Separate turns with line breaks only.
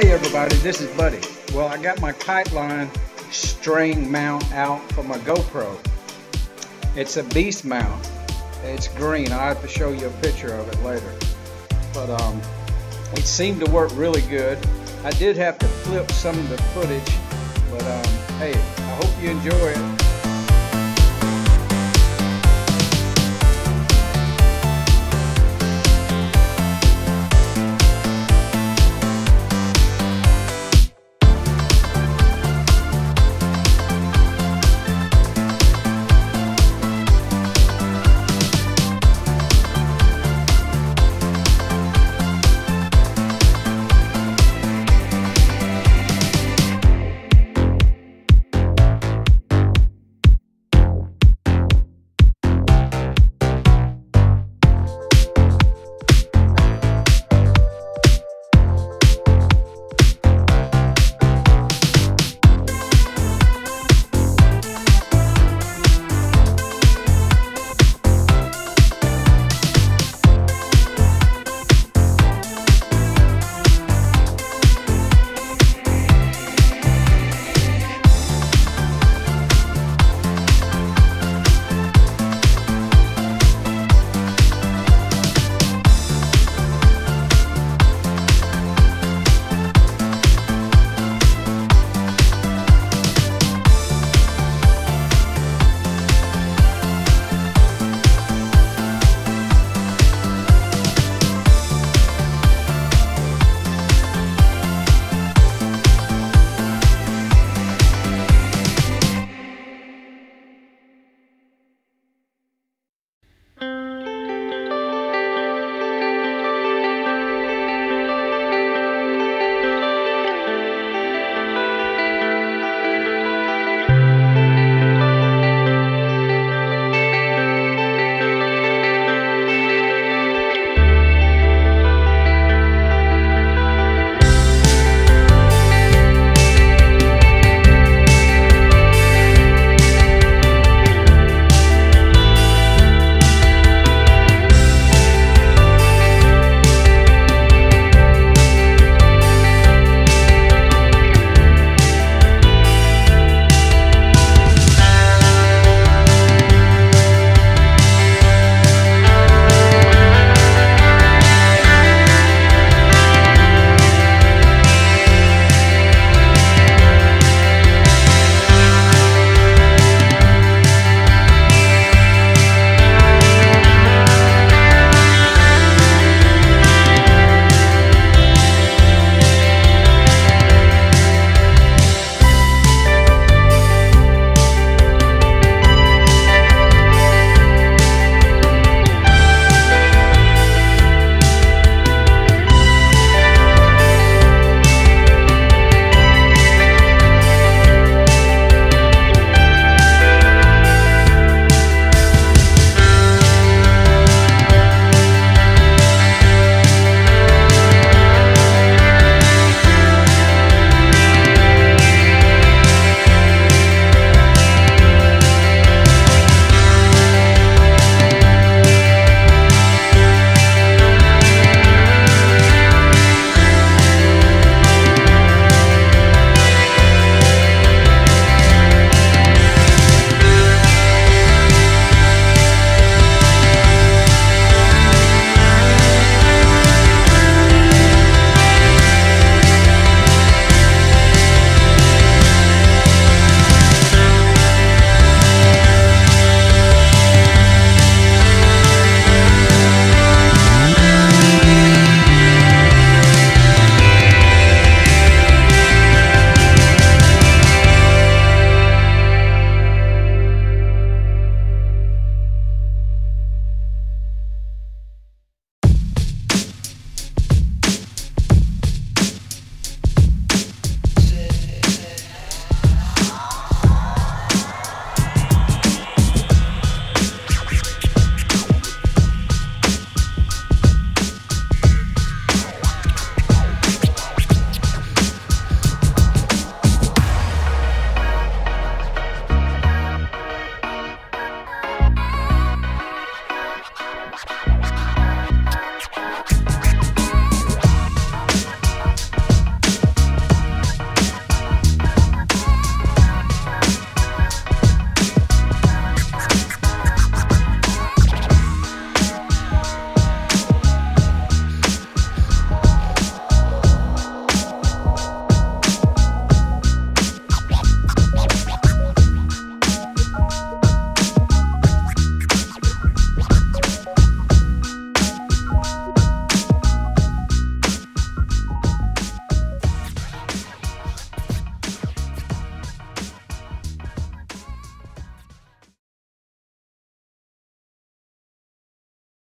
Hey everybody, this is Buddy. Well, I got my kite line string mount out for my GoPro. It's a beast mount. It's green. I'll have to show you a picture of it later. But um, it seemed to work really good. I did have to flip some of the footage, but um, hey, I hope you enjoy it.